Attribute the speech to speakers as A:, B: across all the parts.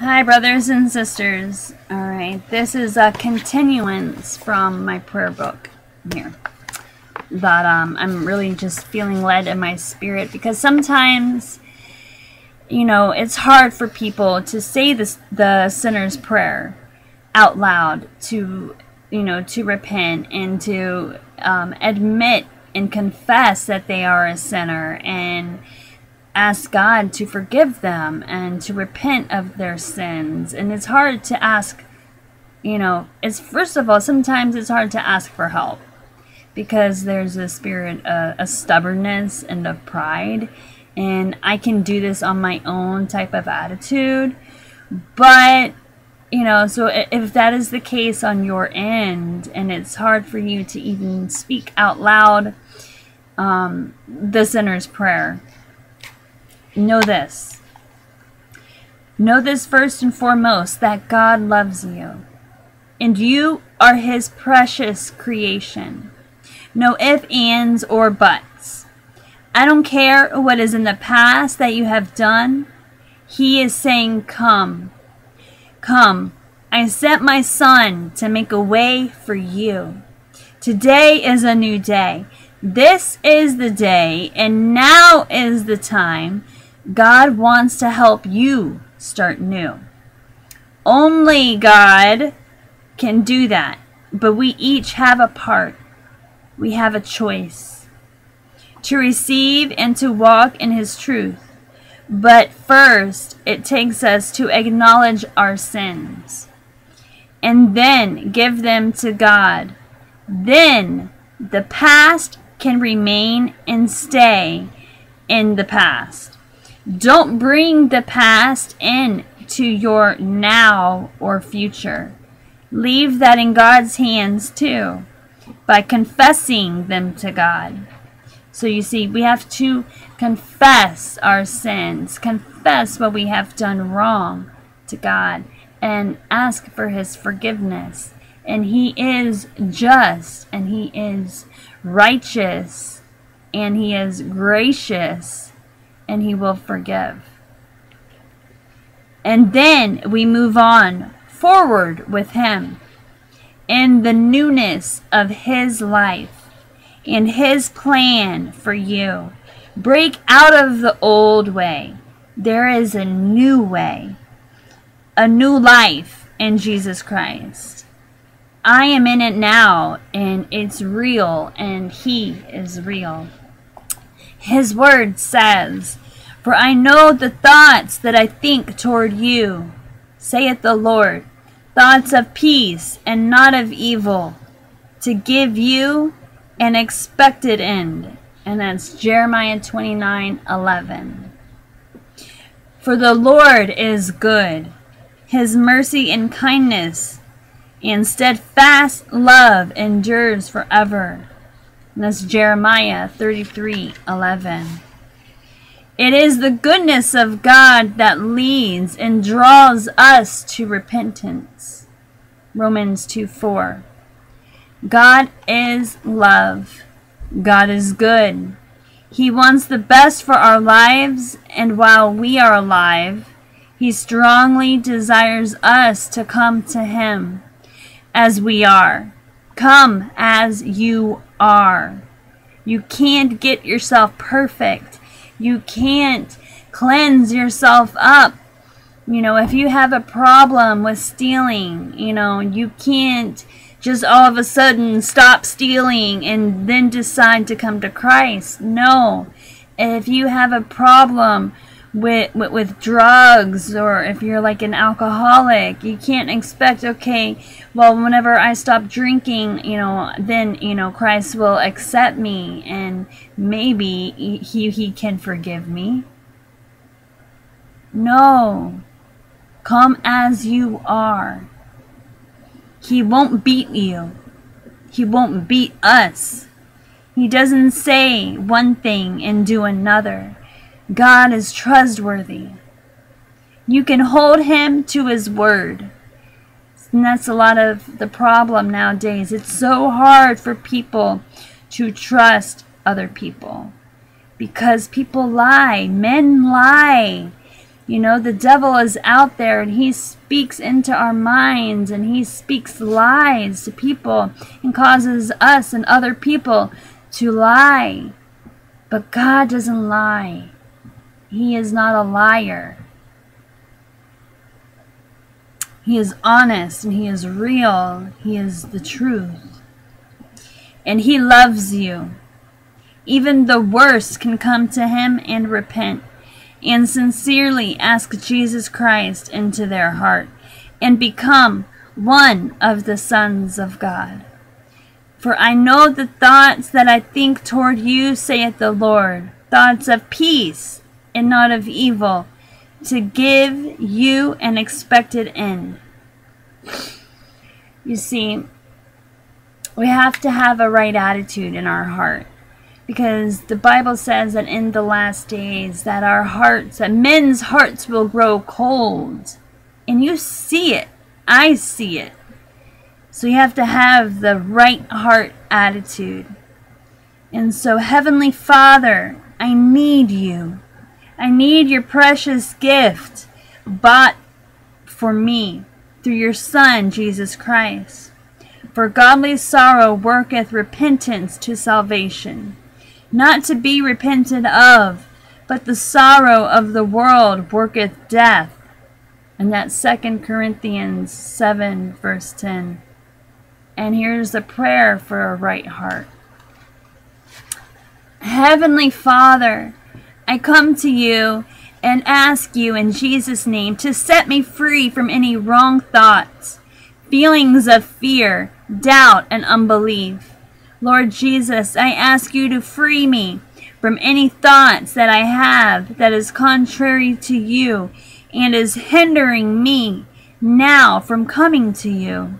A: Hi, brothers and sisters. All right, this is a continuance from my prayer book here. That um, I'm really just feeling led in my spirit because sometimes, you know, it's hard for people to say this the sinner's prayer out loud to, you know, to repent and to um, admit and confess that they are a sinner and ask God to forgive them and to repent of their sins. And it's hard to ask, you know, it's first of all, sometimes it's hard to ask for help because there's a spirit, uh, a stubbornness and of pride. And I can do this on my own type of attitude. But, you know, so if that is the case on your end and it's hard for you to even speak out loud um, the sinner's prayer, know this. Know this first and foremost that God loves you, and you are His precious creation. No ifs, ands, or buts. I don't care what is in the past that you have done. He is saying, Come. Come. I sent my son to make a way for you. Today is a new day. This is the day, and now is the time God wants to help you start new. Only God can do that. But we each have a part. We have a choice to receive and to walk in His truth. But first, it takes us to acknowledge our sins and then give them to God. Then the past can remain and stay in the past. Don't bring the past in to your now or future. Leave that in God's hands too by confessing them to God. So you see, we have to confess our sins, confess what we have done wrong to God, and ask for His forgiveness. And He is just, and He is righteous, and He is gracious and he will forgive. And then we move on forward with him in the newness of his life and his plan for you. Break out of the old way. There is a new way, a new life in Jesus Christ. I am in it now, and it's real, and He is real. His word says, For I know the thoughts that I think toward you, saith the Lord, thoughts of peace and not of evil, to give you an expected end. And that's Jeremiah 29 11. For the Lord is good, his mercy and kindness and steadfast love endures forever. And that's Jeremiah 33 11. It is the goodness of God that leads and draws us to repentance. Romans 2 4. God is love. God is good. He wants the best for our lives, and while we are alive, He strongly desires us to come to Him as we are. Come as you are. You can't get yourself perfect. You can't cleanse yourself up. You know, if you have a problem with stealing, you know, you can't just all of a sudden stop stealing and then decide to come to Christ. No. If you have a problem with, with, with drugs or if you're like an alcoholic you can't expect okay well whenever i stop drinking you know then you know christ will accept me and maybe he he can forgive me. No. Come as you are. He won't beat you. He won't beat us. He doesn't say one thing and do another God is trustworthy. You can hold him to his word. And that's a lot of the problem nowadays. It's so hard for people to trust other people because people lie. Men lie. You know, the devil is out there and he speaks into our minds and he speaks lies to people and causes us and other people to lie. But God doesn't lie. He is not a liar. He is honest and he is real. He is the truth. And he loves you. Even the worst can come to him and repent and sincerely ask Jesus Christ into their heart and become one of the sons of God. For I know the thoughts that I think toward you, saith the Lord, thoughts of peace and not of evil, to give you an expected end. You see, we have to have a right attitude in our heart because the Bible says that in the last days that our hearts, that men's hearts will grow cold. And you see it. I see it. So you have to have the right heart attitude. And so, Heavenly Father, I need you. I need your precious gift bought for me through your Son, Jesus Christ. For godly sorrow worketh repentance to salvation not to be repented of, but the sorrow of the world worketh death. And that's Second Corinthians 7, verse 10. And here's a prayer for a right heart. Heavenly Father, I come to you and ask you in Jesus' name to set me free from any wrong thoughts, feelings of fear, doubt, and unbelief. Lord Jesus, I ask you to free me from any thoughts that I have that is contrary to you and is hindering me now from coming to you.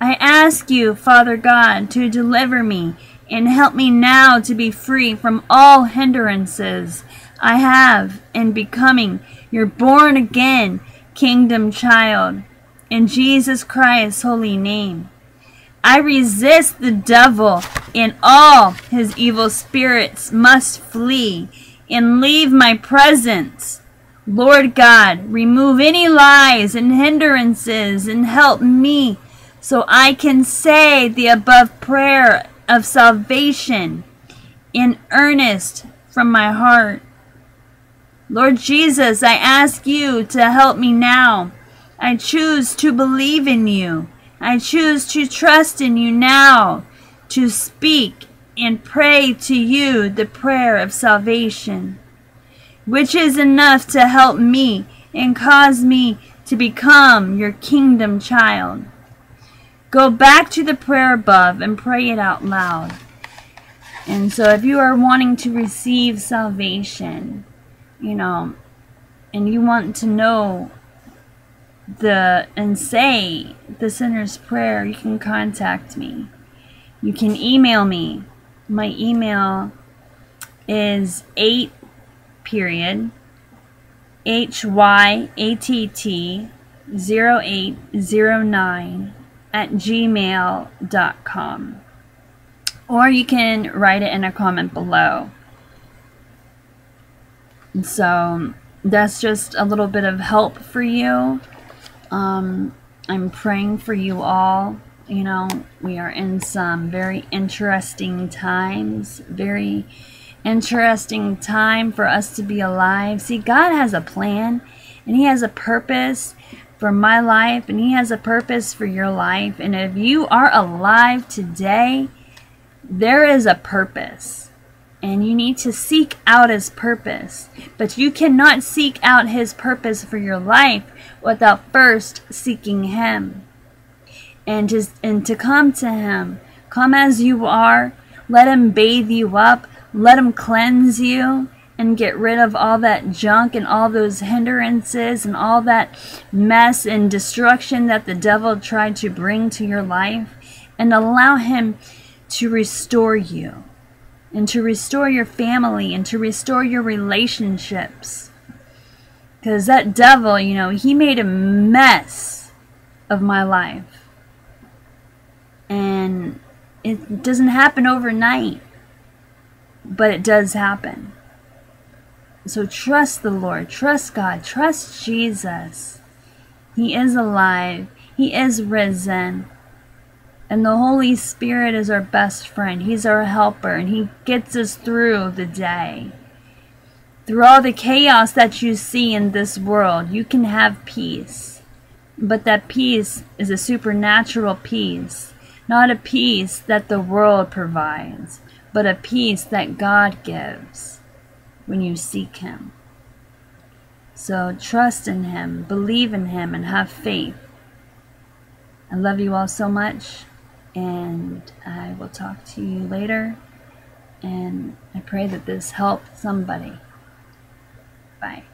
A: I ask you, Father God, to deliver me and help me now to be free from all hindrances I have in becoming your born again kingdom child. In Jesus Christ's holy name. I resist the devil, and all his evil spirits must flee and leave my presence. Lord God, remove any lies and hindrances and help me so I can say the above prayer of salvation in earnest from my heart. Lord Jesus, I ask you to help me now. I choose to believe in you. I choose to trust in you now, to speak and pray to you the prayer of salvation, which is enough to help me and cause me to become your kingdom child. Go back to the prayer above and pray it out loud. And so if you are wanting to receive salvation, you know, and you want to know the and say the sinner's prayer, you can contact me. You can email me. My email is 8 period H Y A T T 0809 at gmail.com. Or you can write it in a comment below. So that's just a little bit of help for you. Um, I'm praying for you all. You know, we are in some very interesting times, very interesting time for us to be alive. See, God has a plan and He has a purpose for my life and He has a purpose for your life. And if you are alive today, there is a purpose and you need to seek out His purpose. But you cannot seek out His purpose for your life without first seeking Him. And to, and to come to Him. Come as you are. Let Him bathe you up. Let Him cleanse you and get rid of all that junk and all those hindrances and all that mess and destruction that the devil tried to bring to your life. And allow Him to restore you and to restore your family and to restore your relationships. Because that devil, you know, he made a mess of my life. And it doesn't happen overnight, but it does happen. So trust the Lord, trust God, trust Jesus. He is alive, He is risen. And the Holy Spirit is our best friend. He's our helper, and He gets us through the day. Through all the chaos that you see in this world, you can have peace. But that peace is a supernatural peace, not a peace that the world provides, but a peace that God gives when you seek Him. So trust in Him, believe in Him, and have faith. I love you all so much, and I will talk to you later. And I pray that this helped somebody. Bye.